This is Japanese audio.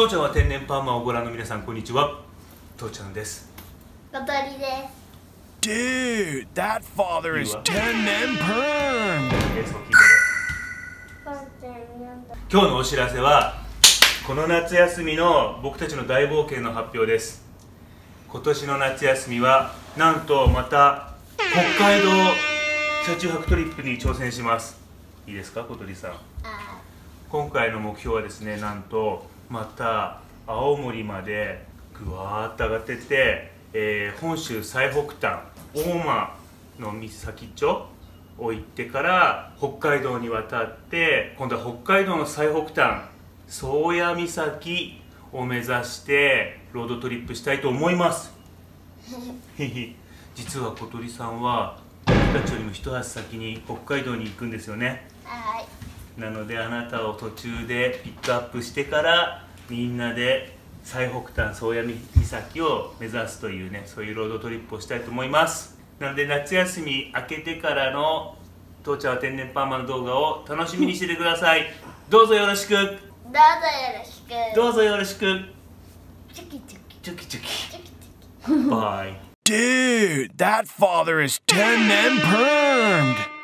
父ちゃんは天然パーマをご覧の皆さんこんにちは。父ちゃんです。小鳥です。Dude, that father is You are- 10 and permed. えーそう聞いてる今日のお知らせはこの夏休みの僕たちの大冒険の発表です。今年の夏休みはなんとまた北海道車中泊トリップに挑戦します。いいですか小鳥さん。あ今回の目標はですねなんとまた青森までぐわーっと上がってって、えー本州最北端大間の岬っちょを行ってから北海道に渡って今度は北海道の最北端宗谷岬を目指してロードトリップしたいと思います。実は小鳥さんは僕たちよりも一足先に北海道に行くんですよね。はいなのであなたを途中でピックアップしてからみんなで最北端宗谷岬を目指すというねそういうロードトリップをしたいと思います。なので夏休み明けてからの父ちゃんは天然パーマの動画を楽しみにしててください。どうぞよろしく。どうぞよろしく。どうぞよろしく。チョキチョキ。チョキチョキ。チョキチョキ。バイ。Dude, that father is 10 and permed.